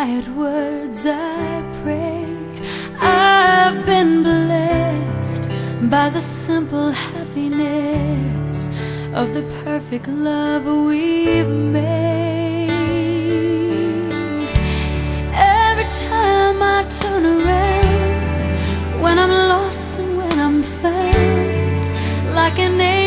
quiet words I pray. I've been blessed by the simple happiness of the perfect love we've made. Every time I turn around, when I'm lost and when I'm found, like an angel